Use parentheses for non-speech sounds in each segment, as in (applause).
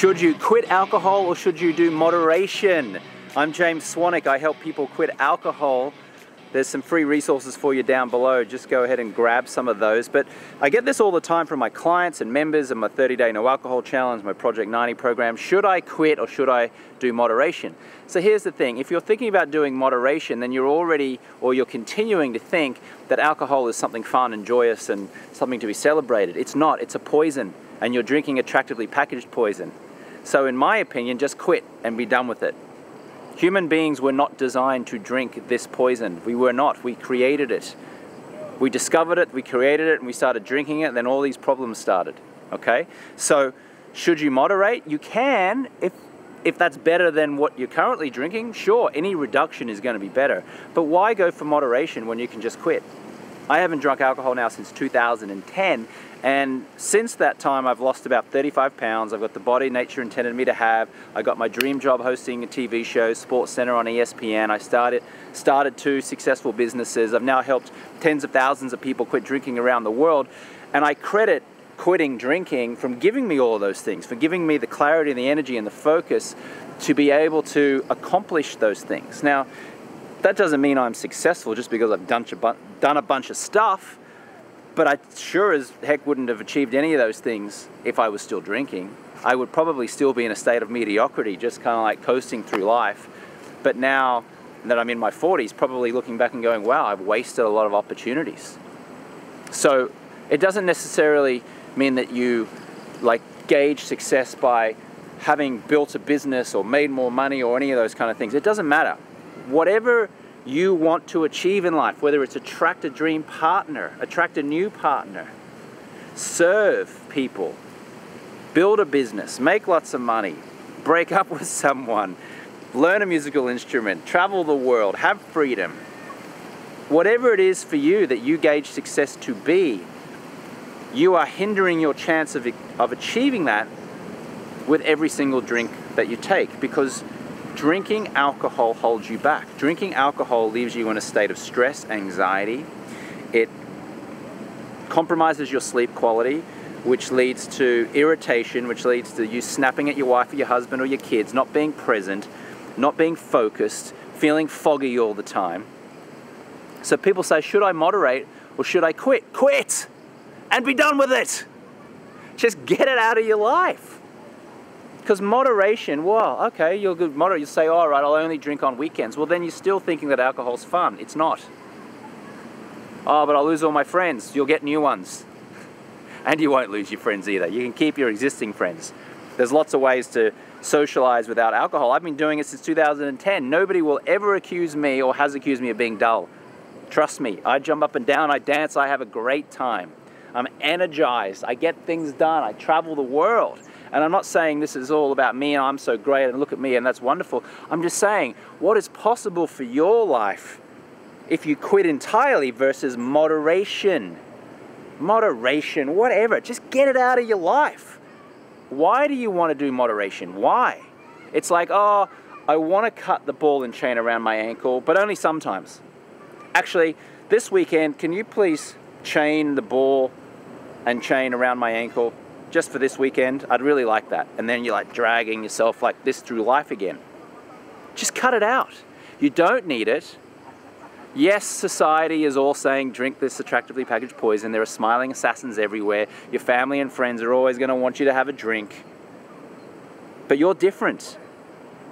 Should you quit alcohol or should you do moderation? I'm James Swanwick. I help people quit alcohol. There's some free resources for you down below. Just go ahead and grab some of those. But I get this all the time from my clients and members of my 30 day no alcohol challenge, my Project 90 program. Should I quit or should I do moderation? So here's the thing if you're thinking about doing moderation, then you're already or you're continuing to think that alcohol is something fun and joyous and something to be celebrated. It's not, it's a poison, and you're drinking attractively packaged poison. So, in my opinion, just quit and be done with it. Human beings were not designed to drink this poison. We were not. We created it. We discovered it, we created it, and we started drinking it, and then all these problems started. Okay? So, should you moderate? You can if if that's better than what you're currently drinking, sure, any reduction is going to be better. But why go for moderation when you can just quit? I haven't drunk alcohol now since 2010, and since that time, I've lost about 35 pounds. I've got the body nature intended me to have. I got my dream job hosting a TV show, Sports Center on ESPN. I started started two successful businesses. I've now helped tens of thousands of people quit drinking around the world, and I credit quitting drinking from giving me all of those things, for giving me the clarity and the energy and the focus to be able to accomplish those things. Now, that doesn't mean I'm successful just because I've done a bunch of stuff but I sure as heck wouldn't have achieved any of those things if I was still drinking. I would probably still be in a state of mediocrity, just kind of like coasting through life. But now that I'm in my 40s, probably looking back and going, wow, I've wasted a lot of opportunities. So it doesn't necessarily mean that you like gauge success by having built a business or made more money or any of those kind of things. It doesn't matter. Whatever you want to achieve in life, whether it's attract a dream partner, attract a new partner, serve people, build a business, make lots of money, break up (laughs) with someone, learn a musical instrument, travel the world, have freedom. Whatever it is for you that you gauge success to be, you are hindering your chance of, of achieving that with every single drink that you take because drinking alcohol holds you back. Drinking alcohol leaves you in a state of stress, anxiety. It compromises your sleep quality, which leads to irritation, which leads to you snapping at your wife or your husband or your kids, not being present, not being focused, feeling foggy all the time. So people say, should I moderate or should I quit? Quit and be done with it. Just get it out of your life. Because moderation, well, okay, you're good moderate. You say, all right, I'll only drink on weekends. Well, then you're still thinking that alcohol's fun. It's not. Oh, but I'll lose all my friends. You'll get new ones. (laughs) And you won't lose your friends either. You can keep your existing friends. There's lots of ways to socialize without alcohol. I've been doing it since 2010. Nobody will ever accuse me or has accused me of being dull. Trust me, I jump up and down, I dance, I have a great time. I'm energized, I get things done, I travel the world. And I'm not saying this is all about me and I'm so great and look at me and that's wonderful. I'm just saying what is possible for your life if you quit entirely versus moderation. Moderation, whatever, just get it out of your life. Why do you want to do moderation? Why? It's like, oh, I want to cut the ball and chain around my ankle, but only sometimes. Actually, this weekend, can you please chain the ball and chain around my ankle just for this weekend, I'd really like that. And then you're like dragging yourself like this through life again. Just cut it out. You don't need it. Yes, society is all saying drink this attractively packaged poison. There are smiling assassins everywhere. Your family and friends are always going to want you to have a drink. But you're different.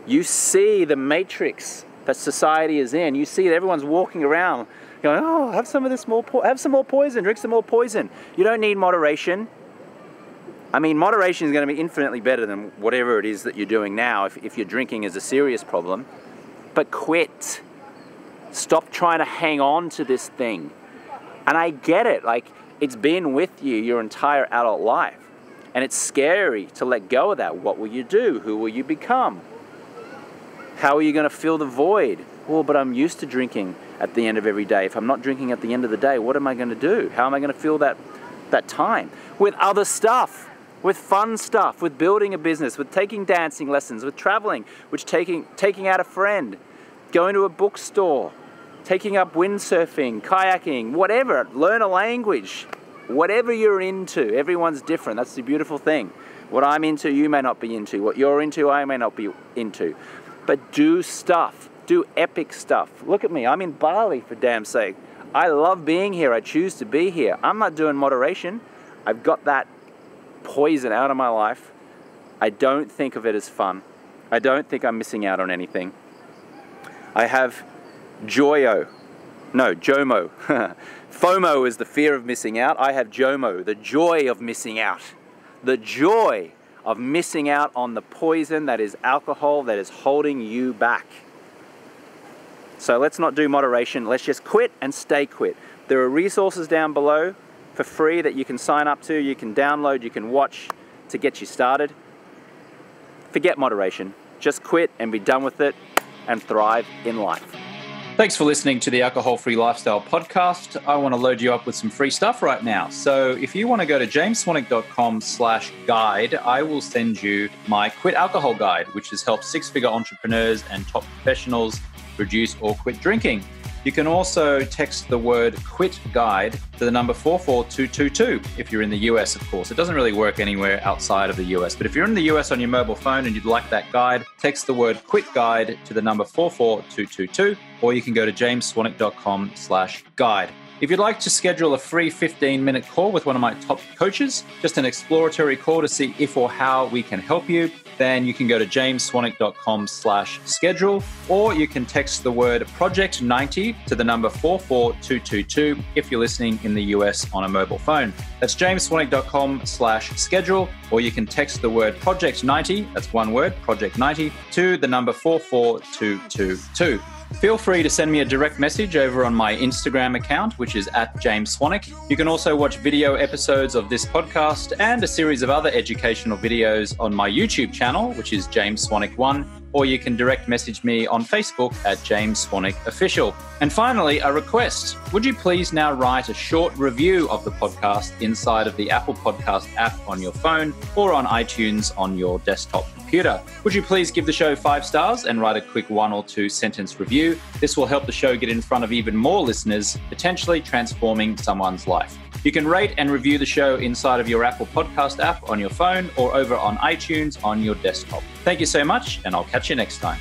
You see the matrix that society is in. You see that everyone's walking around going, "Oh, have some of this more, have some more poison, drink some more poison." You don't need moderation. I mean, moderation is going to be infinitely better than whatever it is that you're doing now if, if your drinking is a serious problem. But quit. Stop trying to hang on to this thing. And I get it. Like, it's been with you your entire adult life. And it's scary to let go of that. What will you do? Who will you become? How are you going to fill the void? Well, but I'm used to drinking at the end of every day. If I'm not drinking at the end of the day, what am I going to do? How am I going to fill that, that time? With other stuff with fun stuff, with building a business, with taking dancing lessons, with traveling, which taking, taking out a friend, going to a bookstore, taking up windsurfing, kayaking, whatever, learn a language, whatever you're into, everyone's different. That's the beautiful thing. What I'm into, you may not be into. What you're into, I may not be into. But do stuff. Do epic stuff. Look at me. I'm in Bali, for damn sake. I love being here. I choose to be here. I'm not doing moderation. I've got that poison out of my life. I don't think of it as fun. I don't think I'm missing out on anything. I have Joyo. No, JOMO. (laughs) FOMO is the fear of missing out. I have JOMO, the joy of missing out. The joy of missing out on the poison that is alcohol that is holding you back. So let's not do moderation. Let's just quit and stay quit. There are resources down below for free that you can sign up to, you can download, you can watch to get you started. Forget moderation. Just quit and be done with it and thrive in life. Thanks for listening to the Alcohol Free Lifestyle podcast. I want to load you up with some free stuff right now. So if you want to go to jamesswanwick.com slash guide, I will send you my Quit Alcohol Guide, which has helped six-figure entrepreneurs and top professionals reduce or quit drinking. You can also text the word quit guide to the number 44222 if you're in the US, of course. It doesn't really work anywhere outside of the US, but if you're in the US on your mobile phone and you'd like that guide, text the word quit guide to the number 44222 or you can go to jamesswanwick.com slash guide. If you'd like to schedule a free 15 minute call with one of my top coaches, just an exploratory call to see if or how we can help you, then you can go to jamesswanwick.com slash schedule, or you can text the word project 90 to the number 44222 if you're listening in the US on a mobile phone. That's jamesswanwick.com slash schedule, or you can text the word project 90, that's one word, project 90, to the number 44222. Feel free to send me a direct message over on my Instagram account, which is at James Swanwick. You can also watch video episodes of this podcast and a series of other educational videos on my YouTube channel, which is James Swanwick1 or you can direct message me on Facebook at James Swanwick Official. And finally, a request. Would you please now write a short review of the podcast inside of the Apple Podcast app on your phone or on iTunes on your desktop computer? Would you please give the show five stars and write a quick one or two sentence review? This will help the show get in front of even more listeners, potentially transforming someone's life. You can rate and review the show inside of your Apple Podcast app on your phone or over on iTunes on your desktop. Thank you so much, and I'll catch you next time.